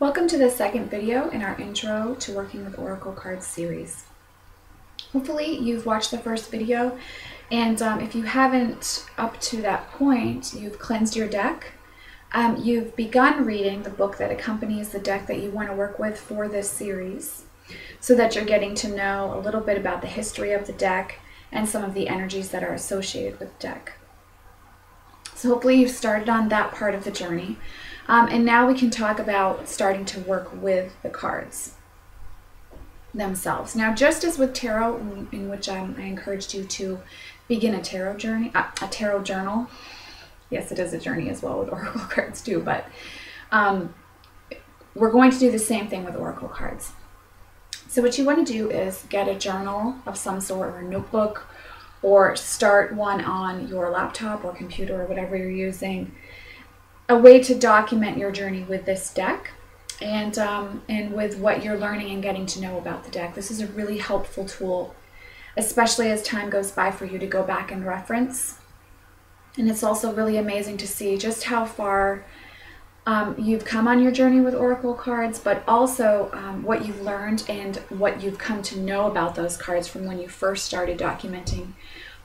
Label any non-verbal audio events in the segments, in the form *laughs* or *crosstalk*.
Welcome to the second video in our Intro to Working with Oracle Cards series. Hopefully you've watched the first video and um, if you haven't up to that point, you've cleansed your deck. Um, you've begun reading the book that accompanies the deck that you want to work with for this series so that you're getting to know a little bit about the history of the deck and some of the energies that are associated with deck. So hopefully you've started on that part of the journey. Um, and now we can talk about starting to work with the cards themselves. Now, just as with tarot, in which um, I encouraged you to begin a tarot journey, uh, a tarot journal. Yes, it is a journey as well with *laughs* oracle cards too, but um, we're going to do the same thing with oracle cards. So what you want to do is get a journal of some sort or a notebook or start one on your laptop or computer or whatever you're using a way to document your journey with this deck and, um, and with what you're learning and getting to know about the deck. This is a really helpful tool, especially as time goes by for you to go back and reference. And it's also really amazing to see just how far um, you've come on your journey with Oracle cards, but also um, what you've learned and what you've come to know about those cards from when you first started documenting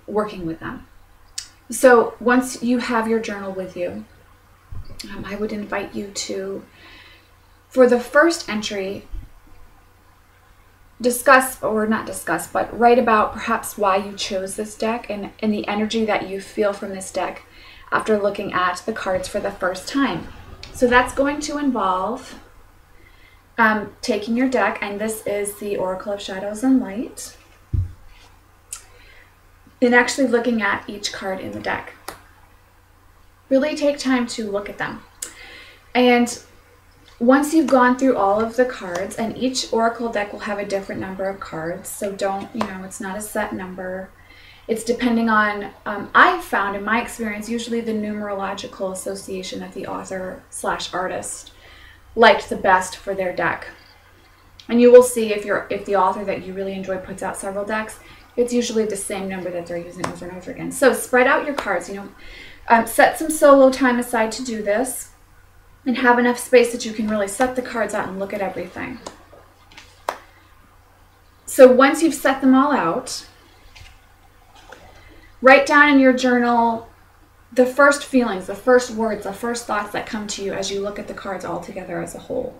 working with them. So once you have your journal with you, um, I would invite you to, for the first entry, discuss, or not discuss, but write about perhaps why you chose this deck and, and the energy that you feel from this deck after looking at the cards for the first time. So that's going to involve um, taking your deck, and this is the Oracle of Shadows and Light, and actually looking at each card in the deck really take time to look at them. And once you've gone through all of the cards, and each Oracle deck will have a different number of cards, so don't, you know, it's not a set number. It's depending on, um, I've found in my experience, usually the numerological association that the author slash artist liked the best for their deck. And you will see if you're if the author that you really enjoy puts out several decks, it's usually the same number that they're using over and over again. So spread out your cards, you know, um, set some solo time aside to do this and have enough space that you can really set the cards out and look at everything. So once you've set them all out, write down in your journal the first feelings, the first words, the first thoughts that come to you as you look at the cards all together as a whole.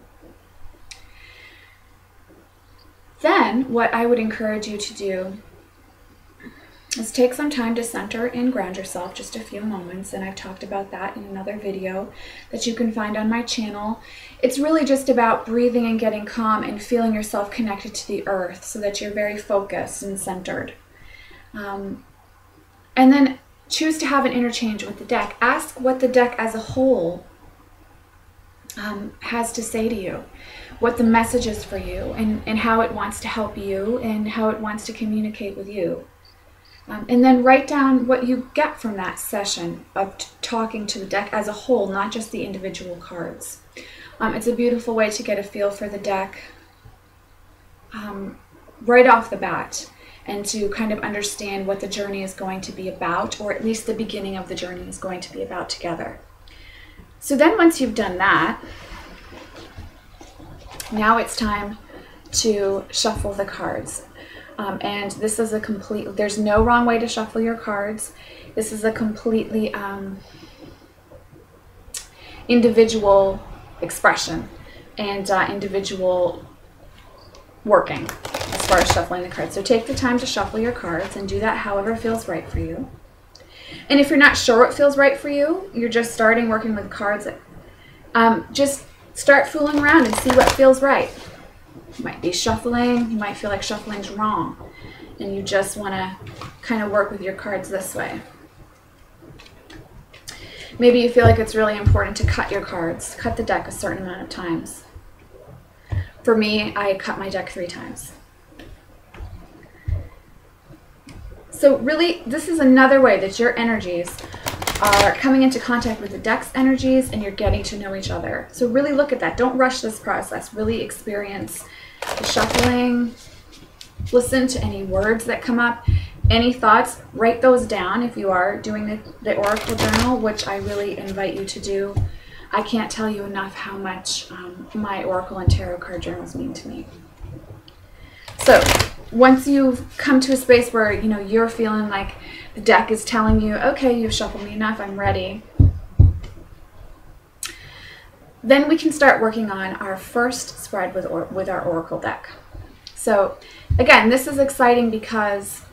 Then, what I would encourage you to do is take some time to center and ground yourself, just a few moments, and I've talked about that in another video that you can find on my channel. It's really just about breathing and getting calm and feeling yourself connected to the earth so that you're very focused and centered. Um, and then choose to have an interchange with the deck. Ask what the deck as a whole um, has to say to you, what the message is for you, and, and how it wants to help you, and how it wants to communicate with you. Um, and then write down what you get from that session of talking to the deck as a whole, not just the individual cards. Um, it's a beautiful way to get a feel for the deck um, right off the bat and to kind of understand what the journey is going to be about, or at least the beginning of the journey is going to be about together. So then once you've done that, now it's time to shuffle the cards. Um, and this is a complete, there's no wrong way to shuffle your cards. This is a completely um, individual expression and uh, individual working as far as shuffling the cards. So take the time to shuffle your cards and do that however feels right for you. And if you're not sure what feels right for you, you're just starting working with cards, um, just start fooling around and see what feels right. You might be shuffling, you might feel like shuffling's wrong, and you just want to kind of work with your cards this way. Maybe you feel like it's really important to cut your cards, cut the deck a certain amount of times. For me, I cut my deck three times. So really, this is another way that your energies are coming into contact with the deck's energies and you're getting to know each other. So really look at that. Don't rush this process. Really experience the shuffling. Listen to any words that come up. Any thoughts, write those down if you are doing the, the Oracle Journal, which I really invite you to do. I can't tell you enough how much um, my Oracle and Tarot card journals mean to me. So once you've come to a space where you know you're feeling like the deck is telling you, okay, you've shuffled me enough, I'm ready. Then we can start working on our first spread with, or with our Oracle deck. So again, this is exciting because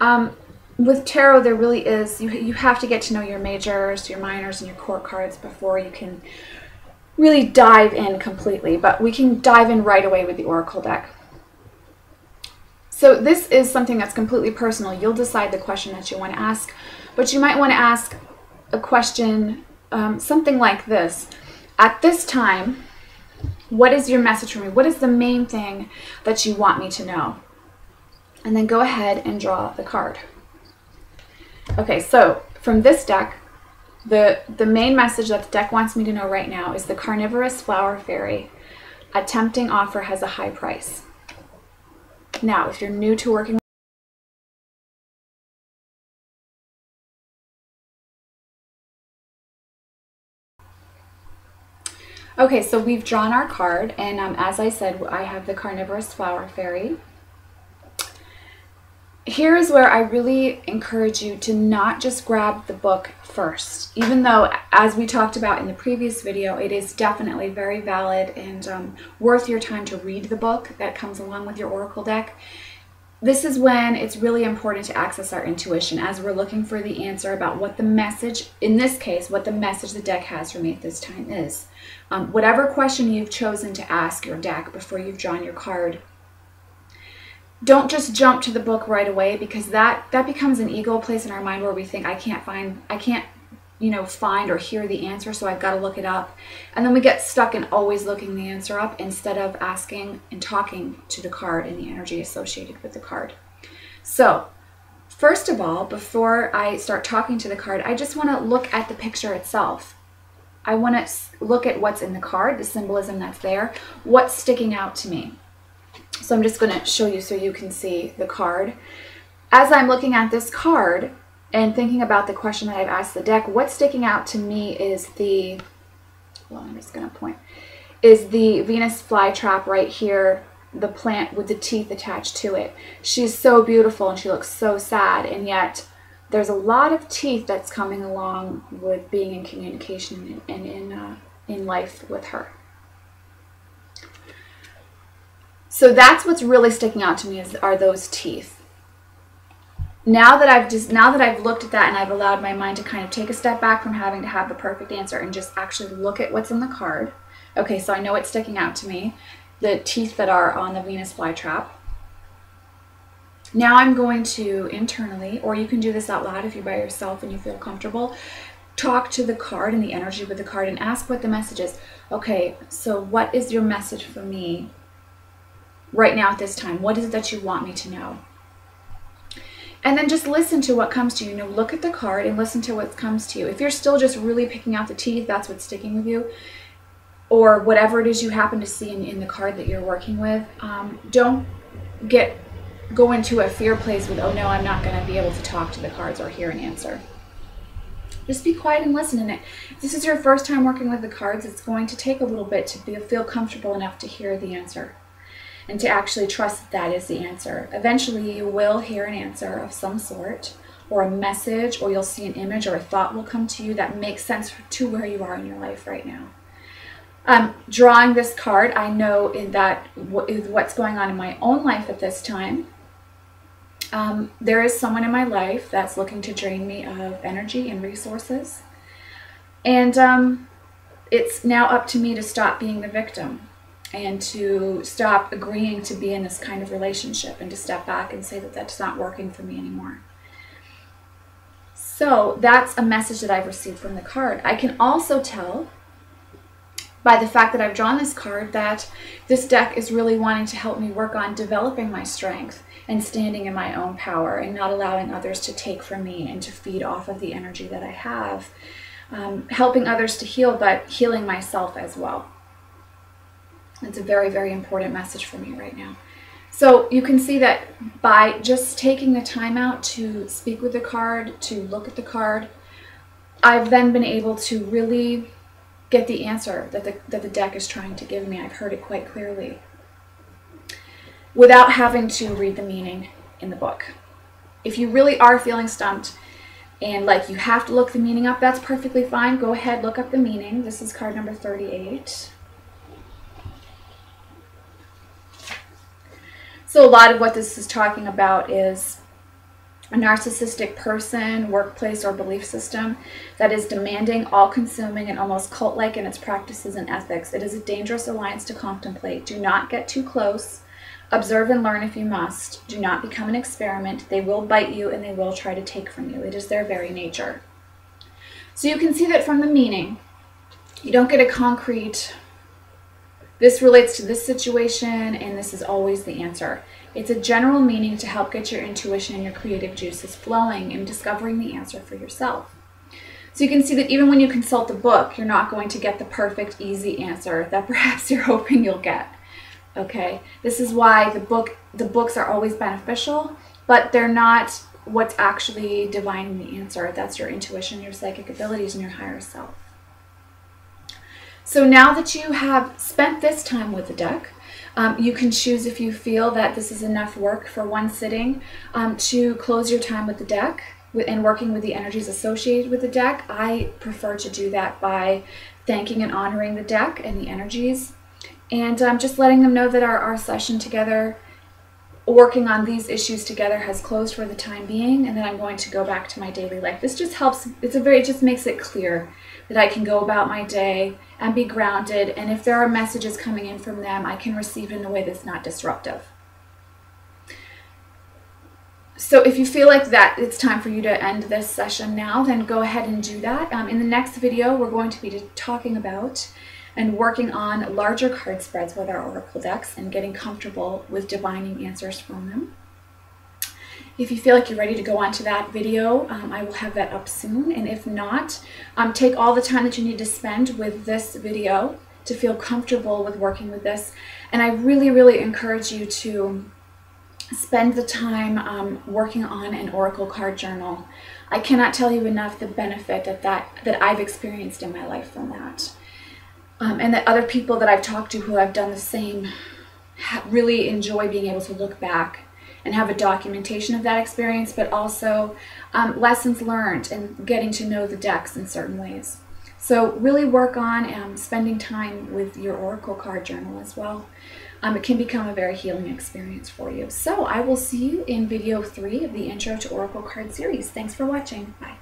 um, with tarot, there really is, you, you have to get to know your majors, your minors, and your court cards before you can really dive in completely. But we can dive in right away with the Oracle deck. So this is something that's completely personal. You'll decide the question that you want to ask, but you might want to ask a question, um, something like this. At this time, what is your message for me? What is the main thing that you want me to know? And then go ahead and draw the card. Okay, so from this deck, the, the main message that the deck wants me to know right now is the carnivorous flower fairy. A tempting offer has a high price. Now, if you're new to working Okay, so we've drawn our card, and um, as I said, I have the Carnivorous Flower Fairy here is where I really encourage you to not just grab the book first, even though, as we talked about in the previous video, it is definitely very valid and um, worth your time to read the book that comes along with your Oracle deck. This is when it's really important to access our intuition as we're looking for the answer about what the message, in this case, what the message the deck has for me at this time is. Um, whatever question you've chosen to ask your deck before you've drawn your card, don't just jump to the book right away because that that becomes an ego place in our mind where we think I can't find I can't you know find or hear the answer so I've got to look it up. And then we get stuck in always looking the answer up instead of asking and talking to the card and the energy associated with the card. So first of all before I start talking to the card I just want to look at the picture itself. I want to look at what's in the card the symbolism that's there what's sticking out to me so I'm just going to show you so you can see the card. As I'm looking at this card and thinking about the question that I've asked the deck, what's sticking out to me is the, well, I'm just going to point, is the Venus flytrap right here, the plant with the teeth attached to it. She's so beautiful and she looks so sad, and yet there's a lot of teeth that's coming along with being in communication and in, uh, in life with her. So that's what's really sticking out to me is are those teeth. Now that I've just now that I've looked at that and I've allowed my mind to kind of take a step back from having to have the perfect answer and just actually look at what's in the card. Okay, so I know it's sticking out to me, the teeth that are on the Venus flytrap. Now I'm going to internally, or you can do this out loud if you're by yourself and you feel comfortable, talk to the card and the energy with the card and ask what the message is. Okay, so what is your message for me right now at this time? What is it that you want me to know? And then just listen to what comes to you. You know, look at the card and listen to what comes to you. If you're still just really picking out the teeth, that's what's sticking with you, or whatever it is you happen to see in, in the card that you're working with, um, don't get go into a fear place with, oh no, I'm not going to be able to talk to the cards or hear an answer. Just be quiet and listen. And if this is your first time working with the cards, it's going to take a little bit to be, feel comfortable enough to hear the answer and to actually trust that that is the answer. Eventually, you will hear an answer of some sort, or a message, or you'll see an image or a thought will come to you that makes sense to where you are in your life right now. Um, drawing this card, I know in that what's going on in my own life at this time. Um, there is someone in my life that's looking to drain me of energy and resources. And um, it's now up to me to stop being the victim and to stop agreeing to be in this kind of relationship and to step back and say that that's not working for me anymore. So that's a message that I've received from the card. I can also tell by the fact that I've drawn this card that this deck is really wanting to help me work on developing my strength and standing in my own power and not allowing others to take from me and to feed off of the energy that I have. Um, helping others to heal, but healing myself as well. It's a very, very important message for me right now. So you can see that by just taking the time out to speak with the card, to look at the card, I've then been able to really get the answer that the, that the deck is trying to give me. I've heard it quite clearly without having to read the meaning in the book. If you really are feeling stumped and like you have to look the meaning up, that's perfectly fine. Go ahead, look up the meaning. This is card number 38. So a lot of what this is talking about is a narcissistic person, workplace, or belief system that is demanding, all consuming, and almost cult like in its practices and ethics. It is a dangerous alliance to contemplate. Do not get too close. Observe and learn if you must. Do not become an experiment. They will bite you and they will try to take from you. It is their very nature. So you can see that from the meaning, you don't get a concrete, this relates to this situation and this is always the answer. It's a general meaning to help get your intuition and your creative juices flowing and discovering the answer for yourself. So you can see that even when you consult the book, you're not going to get the perfect, easy answer that *laughs* perhaps you're hoping you'll get. Okay, this is why the book the books are always beneficial, but they're not what's actually divining the answer. That's your intuition, your psychic abilities, and your higher self. So now that you have spent this time with the deck, um, you can choose if you feel that this is enough work for one sitting um, to close your time with the deck and working with the energies associated with the deck. I prefer to do that by thanking and honoring the deck and the energies and um, just letting them know that our, our session together working on these issues together has closed for the time being and then I'm going to go back to my daily life. This just helps, it's a very, it just makes it clear that I can go about my day and be grounded and if there are messages coming in from them, I can receive in a way that's not disruptive. So if you feel like that it's time for you to end this session now, then go ahead and do that. Um, in the next video, we're going to be talking about and working on larger card spreads with our Oracle decks and getting comfortable with divining answers from them. If you feel like you're ready to go on to that video, um, I will have that up soon. And if not, um, take all the time that you need to spend with this video to feel comfortable with working with this. And I really, really encourage you to spend the time um, working on an Oracle card journal. I cannot tell you enough the benefit that, that, that I've experienced in my life from that um, and that other people that I've talked to who have done the same really enjoy being able to look back and have a documentation of that experience, but also um, lessons learned and getting to know the decks in certain ways. So really work on um, spending time with your Oracle card journal as well. Um, it can become a very healing experience for you. So I will see you in video three of the Intro to Oracle Card series. Thanks for watching. Bye.